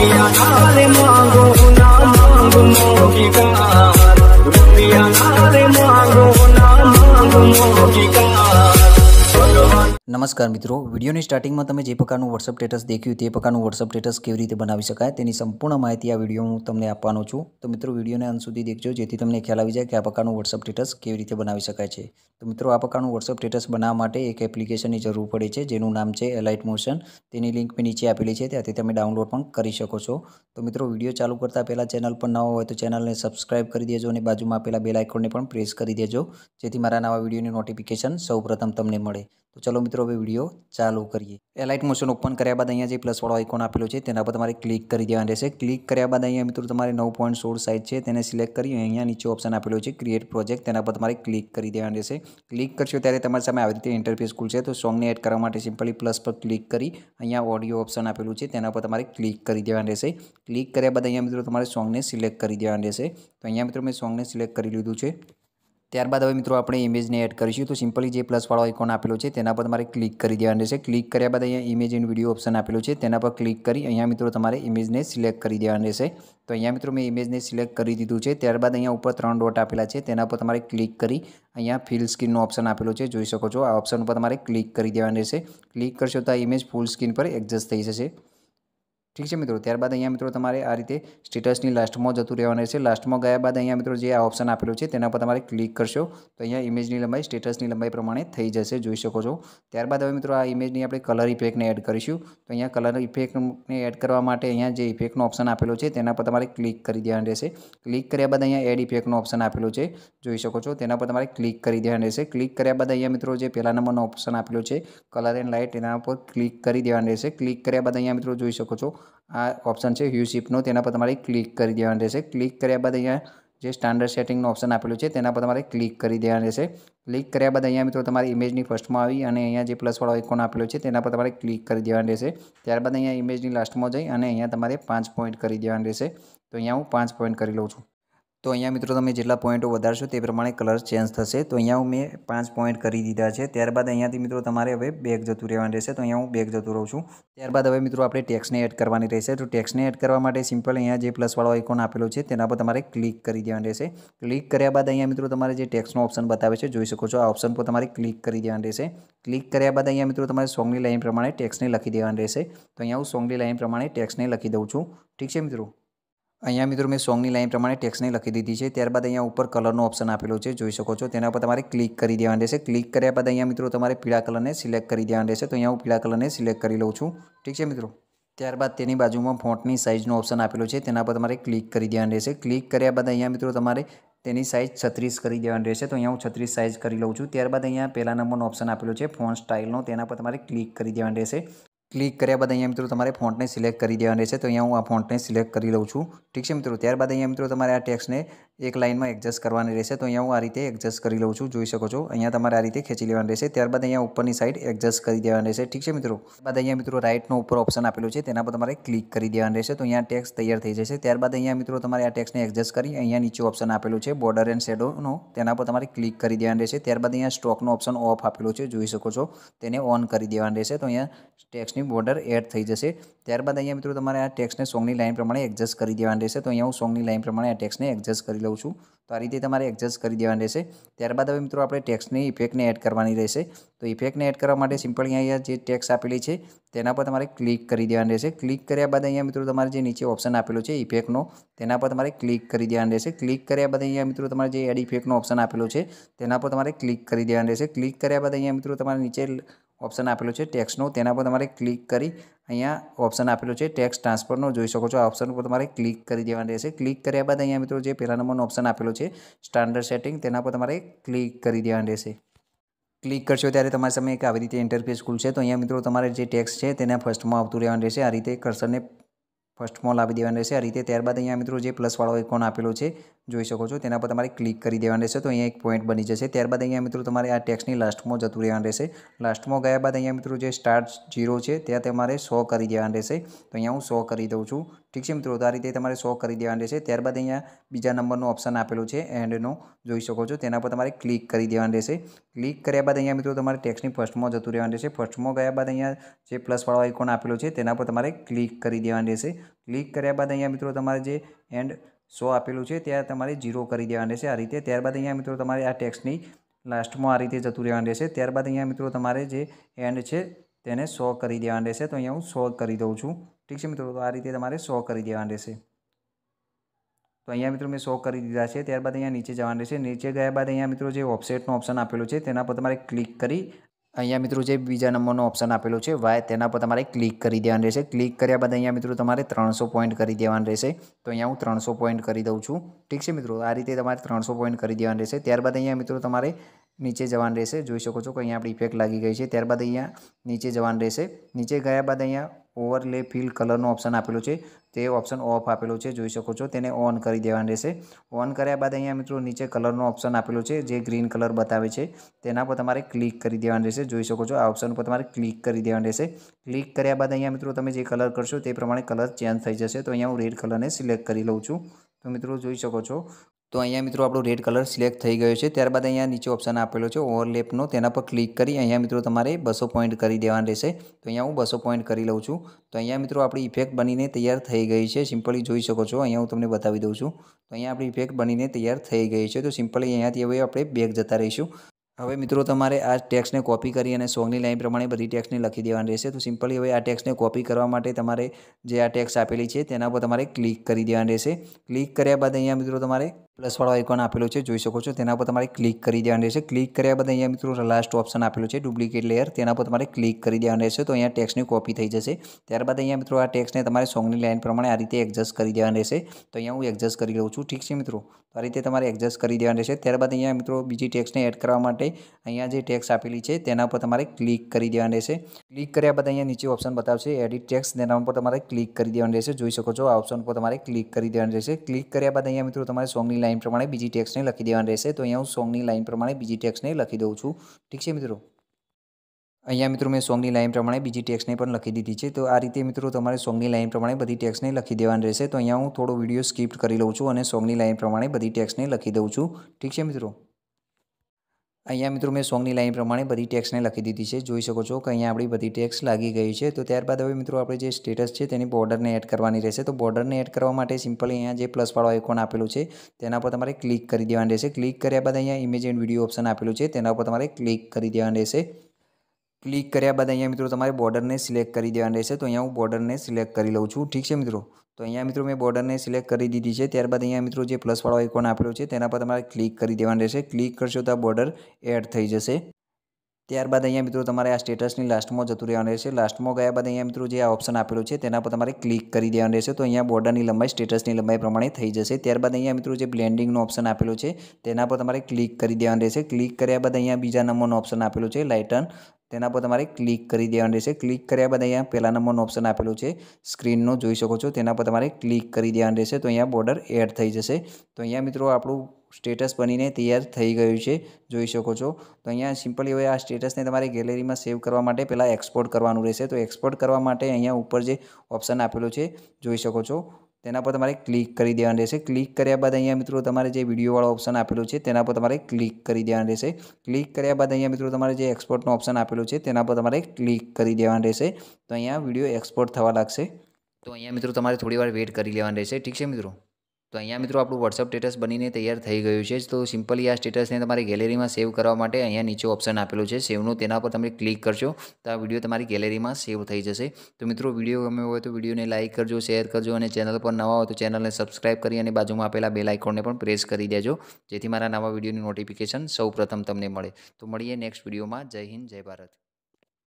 Mungu na the Mungu નમસ્કાર મિત્રો. વિડીયોની સ્ટાર્ટિંગમાં તમે જે પ્રકારનું વોટ્સઅપ સ્ટેટસ દેખ્યું તે પ્રકારનું વોટ્સઅપ સ્ટેટસ કેવી રીતે બનાવી શકાય તેની સંપૂર્ણ માહિતી આ વીડિયો હું તમને આપવાનો છું. તો મિત્રો, વિડીયોને અંત સુધી દેખજો જેથી તમને ખ્યાલ આવી જાય કે આ પ્રકારનું વોટ્સઅપ સ્ટેટસ કેવી રીતે બનાવી શકાય છે. તો મિત્રો, આ પ્રકારનું વોટ્સઅપ સ્ટેટસ બનાવવા માટે એક એપ્લિકેશનની જરૂર પડે છે જેનું નામ છે એલાઇટ મોશન તેની લિંક મેં નીચે આપેલી છે, ત્યાંથી તમે ડાઉનલોડ પણ કરી શકો છો. તો મિત્રો, વીડિયો ચાલુ કરતાં પહેલાં ચેનલ પર નવા હોય તો ચેનલને સબસ્ક્રાઇબ કરી દેજો અને બાજુમાં આપેલા બેલ આઇકોનને પણ પ્રેસ કરી દેજો જેથી મારા નવા વિડીયોની નોટિફિકેશન સૌપ્રથમ તમને મળે. તો ચલો મિત્રો હવે વીડિયો ચાલુ કરીએ. એલાઇટ મોશન ઓપન કર્યા બાદ અહીંયા જે પ્લસવાળો આઇકોન આપેલો છે, તેના પર તમારે ક્લિક કરી દેવાનું રહેશે. ક્લિક કર્યા બાદ અહીંયા મિત્રો તમારે નવ પોઈન્ટ સોળ સાઇઝ છે, તેને સિલેક્ટ કરી અહીંયા નીચે ઓપ્શન આપેલો છે ક્રિએટ પ્રોજેક્ટ તેના પર તમારે ક્લિક કરી દેવાનું રહેશે. ક્લિક કરશો ત્યારે તમારી સામે આવી રીતે ઇન્ટરફેસ ખુલશે તો સોંગને એડ કરવા માટે સિમ્પલી પ્લસ પર ક્લિક કરી અહીંયા ઓડિયો ઓપ્શન આપેલું છે, તેના પર તમારે ક્લિક કરી દેવાનું રહેશે. ક્લિક કર્યા બાદ અહીંયા મિત્રો તમારે સોંગને સિલેક્ટ કરી દેવાનું રહેશે. તો અહીંયા મિત્રો મેં સોંગને સિલેક્ટ કરી લીધું છે. ત્યારબાદ હવે મિત્રો આપણે ઇમેજને એડ કરીશું. તો સિમ્પલી જે પ્લસવાળો આઇકોન આપેલો છે, તેના પર તમારે ક્લિક કરી દેવાનું રહેશે. ક્લિક કર્યા બાદ અહીંયા ઇમેજ ઇન વીડિયો ઓપ્શન આપેલો છે, તેના પર ક્લિક કરી અહીંયા મિત્રો તમારે ઇમેજને સિલેક્ટ કરી દેવાનું રહેશે. તો અહીંયા મિત્રો મેં ઇમેજને સિલેક્ટ કરી દીધું છે. ત્યારબાદ અહીંયા ઉપર ત્રણ ડોટ આપેલા છે, તેના પર તમારે ક્લિક કરી અહીંયા ફિલ સ્ક્રીનનો ઓપ્શન આપેલો છે, જોઈ શકો છો. આ ઓપ્શન પર તમારે ક્લિક કરી દેવાનું રહેશે. ક્લિક કરશો તો આ ઇમેજ ફૂલ સ્ક્રીન પર એડજસ્ટ થઈ જશે. ઠીક છે મિત્રો? ત્યારબાદ અહીંયા મિત્રો તમારે આ રીતે સ્ટેટસની લાસ્ટમાં જતું રહેવાનું રહેશે. લાસ્ટમાં ગયા બાદ અહીંયા મિત્રો જે આ ઓપ્શન આપેલો છે તેના પર તમારે ક્લિક કરશો તો અહીંયા ઇમેજની લંબાઈ, સ્ટેટસની લંબાઈ પ્રમાણે થઈ જશે. જોઈ શકો છો. ત્યારબાદ હવે મિત્રો આ ઇમેજની આપણે કલર ઇફેક્ટને એડ કરીશું. તો અહીંયા કલર ઇફેક્ટને એડ કરવા માટે અહીંયા જે ઇફેક્ટનો ઓપ્શન આપેલો છે તેના પર તમારે ક્લિક કરી દેવાનું રહેશે. ક્લિક કર્યા બાદ અહીંયા એડ ઇફેક્ટનો ઓપ્શન આપેલો છે. જોઈ શકો છો. તેના પર તમારે ક્લિક કરી દેવાનું રહેશે. ક્લિક કર્યા બાદ અહીંયા મિત્રો જે પહેલા નંબરનો ઓપ્શન આપેલો છે, કલર એન્ડ લાઇટ એના પર ક્લિક કરી દેવાનું રહેશે. ક્લિક કર્યા બાદ અહીંયા મિત્રો જોઈ શકો છો આ ઓપ્શન છે શિપનો તેના પર તમારે ક્લિક કરી દેવાનું રહેશે. ક્લિક કર્યા બાદ અહીંયા જે સ્ટાન્ડર્ડ સેટિંગનું ઓપ્શન આપેલું છે, તેના પર તમારે ક્લિક કરી દેવાનું રહેશે. ક્લિક કર્યા બાદ અહીંયા મિત્રો તમારી ઇમેજની ફર્સ્ટમાં આવી અને અહીંયા જે પ્લસવાળો આઇકોન આપેલો છે, તેના પર તમારે ક્લિક કરી દેવાનું રહેશે. ત્યારબાદ અહીંયા ઇમેજની લાસ્ટમાં જઈ અને અહીંયા તમારે પાંચ પોઈન્ટ કરી દેવાનું રહેશે. તો અહીંયા હું પાંચ પોઈન્ટ કરી લઉં છું. તો અહીંયા મિત્રો તમે જેટલા પોઈન્ટો વધારશો તે પ્રમાણે કલર ચેન્જ થશે. તો અહીંયા હું મેં પાંચ પોઈન્ટ કરી દીધા છે. ત્યારબાદ અહીંયાથી મિત્રો તમારે હવે બેગ જતું રહેવાનું રહેશે. તો અહીંયા હું બેગ જતું રહું છું. ત્યારબાદ હવે મિત્રો આપણે ટેક્સને એડ કરવાની રહેશે. તો ટેક્સને એડ કરવા માટે સિમ્પલ અહીંયા જે પ્લસવાળો આઇકોન આપેલો છે તેના પર તમારે ક્લિક કરી દેવાનું રહેશે. ક્લિક કર્યા બાદ અહીંયા મિત્રો તમારે જે ટેક્સનો ઓપ્શન બતાવે છે જોઈ શકો છો. આ ઓપ્શન પર તમારે ક્લિક કરી દેવાનું રહેશે. ક્લિક કર્યા બાદ અહીંયા મિત્રો તમારે સોંગની લાઈન પ્રમાણે ટેક્સને લખી દેવાનું રહેશે. તો અહીંયા હું સોંગની લાઈન પ્રમાણે ટેક્સને લખી દઉં છું. ઠીક છે મિત્રો? અહીંયા મિત્રો મેં સોંગની લાઈન પ્રમાણે ટેક્સને લખી દીધી છે. ત્યારબાદ અહીંયા ઉપર કલરનો ઓપ્શન આપેલો છે, જોઈ શકો છો. તેના પર તમારે ક્લિક કરી દેવાનું રહેશે. ક્લિક કર્યા બાદ અહીંયા મિત્રો તમારે પીળા કલરને સિલેક્ટ કરી દેવાનું રહેશે. તો અહીંયા હું પીળા કલરને સિલેક્ટ કરી લઉં છું. ઠીક છે મિત્રો? ત્યારબાદ તેની બાજુમાં ફોન્ટની સાઇઝનો ઓપ્શન આપેલો છે. તેના પર તમારે ક્લિક કરી દેવાનું રહેશે. ક્લિક કર્યા બાદ અહીંયા મિત્રો તમારે તેની સાઇઝ છત્રીસ કરી દેવાની રહેશે. તો અહીંયા હું છત્રીસ સાઇઝ કરી લઉં છું. ત્યારબાદ અહીંયા પહેલા નંબરનો ઓપ્શન આપેલો છે ફોન સ્ટાઇલનો તેના પર તમારે ક્લિક કરી દેવાનું રહેશે. ક્લિક કર્યા બાદ અહીંયા મિત્રો તમારે ફોન્ટને સિલેક્ટ કરી દેવાની રહેશે તો અહીંયા હું આ ફોન્ટને સિલેક્ટ કરી લઉં છું. ઠીક છે મિત્રો? ત્યારબાદ અહીંયા મિત્રો તમારે આ ટેક્સને એક લાઇનમાં એડજસ્ટ કરવાની રહેશે, તો અહીંયા હું આ રીતે એડજસ્ટ કરી લઉં છું. જોઈ શકો છો, અહીંયા તમારે આ રીતે ખેંચી લેવાની રહેશે. ત્યારબાદ અહીંયા ઉપરની સાઈડ એડજસ્ટ કરી દેવાનું રહેશે. ઠીક છે મિત્રો? ત્યારબાદ અહીંયા મિત્રો રાઇટનો ઉપર ઓપ્શન આપેલું છે, તેના પર તમારે ક્લિક કરી દેવાનું રહેશે. તો અહીંયા ટેક્સ તૈયાર થઈ જશે. ત્યારબાદ અહીંયા મિત્રો તમારે આ ટેક્સને એડજસ્ટ કરી અહીંયા નીચે ઓપ્શન આપેલું છે બોર્ડર એન્ડ શેડોનો તેના પર તમારે ક્લિક કરી દેવાનું રહેશે. ત્યારબાદ અહીંયા સ્ટોકનો ઓપ્શન ઓફ આપેલો છે, જોઈ શકો છો. તેને ઓન કરી દેવાનું રહેશે. તો અહીંયા ટેક્સની બોર્ડર એડ થઈ જશે. ત્યારબાદ અહીંયા મિત્રો તમારે આ ટેક્સને સોંગની લાઇન પ્રમાણે એડજસ્ટ કરી દેવાનું રહેશે. તો અહીંયા હું સોંગની લાઇન પ્રમાણે આ ટેક્સને એડજસ્ટ કરી લઉં છું. તો આ રીતે તમારે એડજસ્ટ કરી દેવાનું રહેશે. ત્યારબાદ હવે મિત્રો આપણે ટેક્સની ઇફેક્ટને એડ કરવાની રહેશે. તો ઇફેક્ટને એડ કરવા માટે સિમ્પલ અહીંયા જે ટેક્સ આપેલી છે, તેના પર તમારે ક્લિક કરી દેવાની રહેશે. ક્લિક કર્યા બાદ અહીંયા મિત્રો તમારે જે નીચે ઓપ્શન આપેલો છે ઇફેક્ટનો તેના પર તમારે ક્લિક કરી દેવાનું રહેશે. ક્લિક કર્યા બાદ અહીંયા મિત્રો તમારે જે એડ ઇફેક્ટનો ઓપ્શન આપેલો છે, તેના પર તમારે ક્લિક કરી દેવાનું રહેશે. ક્લિક કર્યા બાદ અહીંયા મિત્રો તમારે નીચે ઓપ્શન આપેલો છે ટેક્સનો તેના પર તમારે ક્લિક કરી અહીંયા ઓપ્શન આપેલો છે ટેક્સ ટ્રાન્સફરનો જોઈ શકો છો. આ ઓપ્શન પર તમારે ક્લિક કરી દેવાનું રહેશે. ક્લિક કર્યા બાદ અહીંયા મિત્રો જે પહેલા નંબરનો ઓપ્શન આપેલો છે સ્ટાન્ડર્ડ સેટિંગ તેના પર તમારે ક્લિક કરી દેવાનું રહેશે. ક્લિક કરશો ત્યારે તમારી સામે એક આવી રીતે ઇન્ટરફેસ ખુલશે. તો અહીંયા મિત્રો તમારે જે ટેક્સ છે, તેને ફર્સ્ટમાં આવતું રહેવાનું રહેશે. આ રીતે કર્સરને ફર્સ્ટમાં આપી દેવાનું રહેશે. આ રીતે ત્યારબાદ અહીંયા મિત્રો જે પ્લસવાળો એકોન આપેલો છે, જોઈ શકો છો. તેના પર તમારે ક્લિક કરી દેવાનું રહેશે. તો અહીંયા એક પોઈન્ટ બની જશે. ત્યારબાદ અહીંયા મિત્રો તમારે આ ટેક્સની લાસ્ટમાં જતું રહેવાનું રહેશે. લાસ્ટમાં ગયા બાદ અહીંયા મિત્રો જે સ્ટાર્ટ જીરો છે, ત્યાં તમારે સો કરી દેવાનું રહેશે. તો અહીંયા હું સો કરી દઉં છું. ઠીક છે મિત્રો? તો આ રીતે તમારે સો કરી દેવાનું રહેશે. ત્યારબાદ અહીંયા બીજા નંબરનો ઓપ્શન આપેલો છે એન્ડનો જોઈ શકો છો. તેના પર તમારે ક્લિક કરી દેવાનું રહેશે. ક્લિક કર્યા બાદ અહીંયા મિત્રો તમારે ટેક્સની ફર્સ્ટમાં જતું રહેવાનું રહેશે. ફર્સ્ટમાં ગયા બાદ અહીંયા જે પ્લસવાળો આઇકોન આપેલો છે, તેના પર તમારે ક્લિક કરી દેવાનું રહેશે. ક્લિક કર્યા બાદ અહીંયા મિત્રો તમારે જે એન્ડ સો આપેલું છે, ત્યાં તમારે જીરો કરી દેવાનું રહેશે. આ રીતે ત્યારબાદ અહીંયા મિત્રો તમારે આ ટેક્સની લાસ્ટમાં આ રીતે જતું રહેવાનું રહેશે. ત્યારબાદ અહીંયા મિત્રો તમારે જે એન્ડ છે, તેને સો કરી દેવાનું રહેશે. તો અહીંયા હું સો કરી દઉં છું. ઠીક છે મિત્રો? તો આ રીતે તમારે સો કરી દેવાનું રહેશે. તો અહીંયા મિત્રો મેં સો કરી દીધા છે. ત્યારબાદ અહીંયા નીચે જવાનું રહેશે. નીચે ગયા બાદ અહીંયા મિત્રો જે ઓફસેટનો ઓપ્શન આપેલું છે, તેના પર તમારે ક્લિક કરી અહીંયા મિત્રો જે બીજા નંબરનો ઓપ્શન આપેલો છે વાય તેના પર તમારે ક્લિક કરી દેવાનું રહેશે. ક્લિક કર્યા બાદ અહીંયા મિત્રો તમારે ત્રણસો પોઈન્ટ કરી દેવાનું રહેશે. તો અહીંયા હું ત્રણસો પોઈન્ટ કરી દઉં છું. ઠીક છે મિત્રો? આ રીતે તમારે ત્રણસો પોઈન્ટ કરી દેવાનું રહેશે. ત્યારબાદ અહીંયા મિત્રો તમારે નીચે જવાનું રહેશે. જોઈ શકો છો કે અહીંયા આપણી ઇફેક્ટ લાગી ગઈ છે. ત્યારબાદ અહીંયા નીચે જવાનું રહેશે. નીચે ગયા બાદ અહીંયા ઓવરલે ફિલ કલરનો ઓપ્શન આપેલો છે. તે ઓપ્શન ઓફ આપેલો છે. જોઈ શકો છો. તેને ઓન કરી દેવાનું રહેશે. ઓન કર્યા બાદ અહીંયા મિત્રો નીચે કલરનો ઓપ્શન આપેલો છે, જે ગ્રીન કલર બતાવે છે. તેના પર તમારે ક્લિક કરી દેવાનું રહેશે. જોઈ શકો છો. આ ઓપ્શન પર તમારે ક્લિક કરી દેવાનું રહેશે. ક્લિક કર્યા બાદ અહીંયા મિત્રો તમે જે કલર કરશો તે પ્રમાણે કલર ચેન્જ થઈ જશે. તો અહીંયા હું રેડ કલરને સિલેક્ટ કરી લઉં છું. તો મિત્રો જોઈ શકો છો. તો અહીંયા મિત્રો આપણો રેડ કલર સિલેક્ટ થઈ ગયો છે. ત્યારબાદ અહીંયા નીચે ઓપ્શન આપેલો છે ઓવરલેપનો તેના પર ક્લિક કરી અહીંયા મિત્રો તમારે બસો પોઈન્ટ કરી દેવાનું રહેશે. તો અહીંયા હું બસો પોઈન્ટ કરી લઉં છું. તો અહીંયા મિત્રો આપણી ઇફેક્ટ બનીને તૈયાર થઈ ગઈ છે. સિમ્પલી જોઈ શકો છો. અહીંયા હું તમને બતાવી દઉં છું. તો અહીંયા આપણી ઇફેક્ટ બનીને તૈયાર થઈ ગઈ છે. તો સિમ્પલી અહીંયાથી હવે આપણે બેગ જતા રહીશું. હવે મિત્રો તમારે આ ટેક્સને કોપી કરી અને સોંગની લાઈન પ્રમાણે બધી ટેક્સને લખી દેવાની રહેશે. તો સિમ્પલી હવે આ ટેક્સને કોપી કરવા માટે તમારે જે આ ટેક્સ આપેલી છે, તેના પર તમારે ક્લિક કરી દેવાની રહેશે. ક્લિક કર્યા બાદ અહીંયા મિત્રો તમારે પ્લસવાળો આઇકોન આપેલો છે, જોઈ શકો છો. તેના પર તમારે ક્લિક કરી દેવાનું રહેશે. ક્લિક કર્યા બાદ અહીંયા મિત્રો લાસ્ટ ઓપ્શન આપેલો છે ડુપ્લિકેટ લેયર તેના પર તમારે ક્લિક કરી દેવાનું રહેશે તો અહીંયા ટેક્સની કોપી થઈ જશે. ત્યારબાદ અહીંયા મિત્રો આ ટેક્સને તમારે સોંગની લાઈન પ્રમાણે આ રીતે એડજસ્ટ કરી દેવાનું રહેશે. તો અહીંયા હું એડજસ્ટ કરી લઉં છું. ઠીક છે મિત્રો? તો આ રીતે તમારે એડજસ્ટ કરી દેવાનું રહેશે. ત્યારબાદ અહીંયા મિત્રો બીજી ટેક્સને એડ કરવા માટે અહીંયા જે ટેક્સ આપેલી છે, તેના પર તમારે ક્લિક કરી દેવાનું રહેશે. ક્લિક કર્યા બાદ અહીંયા નીચે ઓપ્શન બતાવશે એડિટ ટેક્સ તેના પર તમારે ક્લિક કરી દેવાનું રહેશે. જોઈ શકો છો, આ ઓપ્શન પર તમારે ક્લિક કરી દેવાનું રહેશે. ક્લિક કર્યા બાદ અહીંયા મિત્રો તમારે સોંગની લાઈન પ્રમાણે બીજી ટેક્સને લખી દેવાની રહેશે. તો અહીંયા હું સોંગની લાઈન પ્રમાણે બીજી ટેક્સને લખી દઉં છું. ઠીક છે મિત્રો? અહીંયા મિત્રો મેં સોંગની લાઇન પ્રમાણે બીજી ટેક્સને પણ લખી દીધી છે. તો આ રીતે મિત્રો તમારે સોંગની લાઇન પ્રમાણે બધી ટેક્સને લખી દેવાની રહેશે. તો અહીંયા હું થોડો વીડિયો સ્કીપ કરી લઉં છું અને સોંગની લાઇન પ્રમાણે બધી ટેક્સને લખી દઉં છું. ઠીક છે મિત્રો? અહીંયા મિત્રો મેં સોંગની લાઈન પ્રમાણે બધી ટેક્સને લખી દીધી છે. જોઈ શકો છો કે અહીંયા આપણી બધી ટેક્સ લાગી ગઈ છે. તો ત્યારબાદ હવે મિત્રો આપણે જે સ્ટેટસ છે તેની બોર્ડરને એડ કરવાની રહેશે. તો બોર્ડરને એડ કરવા માટે સિમ્પલી અહીંયા જે પ્લસવાળો આઇકોન આપેલું છે, તેના પર તમારે ક્લિક કરી દેવાનું રહેશે. ક્લિક કર્યા બાદ અહીંયા ઇમેજ એન્ડ વીડિયો ઓપ્શન આપેલું છે, તેના પર તમારે ક્લિક કરી દેવાનું રહેશે. ક્લિક કર્યા બાદ અહીંયા મિત્રો તમારે બોર્ડરને સિલેક્ટ કરી દેવાનું રહેશે. તો અહીંયા હું બોર્ડરને સિલેક્ટ કરી લઉં છું. ઠીક છે મિત્રો? તો અહીંયા મિત્રો મેં બોર્ડરને સિલેક્ટ કરી દીધી છે. ત્યારબાદ અહીંયા મિત્રો જે પ્લસવાળો આઇકોન આપેલો છે, તેના પર તમારે ક્લિક કરી દેવાનું રહેશે. ક્લિક કરશો તો બોર્ડર એડ થઈ જશે. ત્યારબાદ અહીંયા મિત્રો તમારે આ સ્ટેટસની લાસ્ટમાં જતું રહેવાનું રહેશે. લાસ્ટમાં ગયા બાદ અહીંયા મિત્રો જે આ ઓપ્શન આપેલું છે, તેના પર તમારે ક્લિક કરી દેવાનું રહેશે. તો અહીંયા બોર્ડરની લંબાઈ સ્ટેટસની લંબાઈ પ્રમાણે થઈ જશે. ત્યારબાદ અહીંયા મિત્રો જે બ્લેન્ડિંગનો ઓપ્શન આપેલો છે, તેના પર તમારે ક્લિક કરી દેવાનું રહેશે. ક્લિક કર્યા બાદ અહીંયા બીજા નંબરનો ઓપ્શન આપેલો છે લાઇટન તેના પર તમારે ક્લિક કરી દેવાનું રહેશે. ક્લિક કર્યા બાદ અહીંયા પહેલા નંબરનું ઓપ્શન આપેલું છે. સ્ક્રીનનો જોઈ શકો છો. તેના પર તમારે ક્લિક કરી દેવાનું રહેશે. તો અહીંયા બોર્ડર એડ થઈ જશે. તો અહીંયા મિત્રો આપણું સ્ટેટસ બનીને તૈયાર થઈ ગયું છે. જોઈ શકો છો. તો અહીંયા સિમ્પલી હવે આ સ્ટેટસને તમારે ગેલેરીમાં સેવ કરવા માટે પહેલાં એક્સપોર્ટ કરવાનું રહેશે. તો એક્સપોર્ટ કરવા માટે અહીંયા ઉપર જે ઓપ્શન આપેલું છે, જોઈ શકો છો. તેના પર તમારે ક્લિક કરી દેવાનું રહેશે. ક્લિક કર્યા બાદ અહીંયા મિત્રો તમારે જે વિડીયોવાળો ઓપ્શન આપેલું છે, તેના પર તમારે ક્લિક કરી દેવાનું રહેશે. ક્લિક કર્યા બાદ અહીંયા મિત્રો તમારે જે એક્સપોર્ટનો ઓપ્શન આપેલો છે, તેના પર તમારે ક્લિક કરી દેવાનું રહેશે. તો અહીંયા વીડિયો એક્સપોર્ટ થવા લાગશે. તો અહીંયા મિત્રો તમારે થોડી વાર વેઇટ કરી લેવાનું રહેશે. ઠીક છે મિત્રો? તો અહીંયા મિત્રો આપણું વોટ્સઅપ સ્ટેટસ બનીને તૈયાર થઈ ગયું છે તો સિમ્પલી આ સ્ટેટસને તમારી ગેલેરીમાં સેવ કરવા માટે અહીંયા નીચે ઓપ્શન આપેલું છે. સેવનું તેના પર તમે ક્લિક કરશો તો આ વીડિયો તમારી ગેલેરીમાં સેવ થઈ જશે. તો મિત્રો વીડિયો ગમ્યો હોય તો વિડીયોને લાઇક કરજો શેર કરજો અને ચેનલ પર નવા હોય તો ચેનલને સબસ્ક્રાઇબ કરી અને બાજુમાં આપેલા બેલ આઇકોનને પણ પ્રેસ કરી દેજો. જેથી મારા નવા વિડીયોની નોટિફિકેશન સૌ તમને મળે. તો મળીએ નેક્સ્ટ વિડીયોમાં જય હિન્દ, જય ભારત.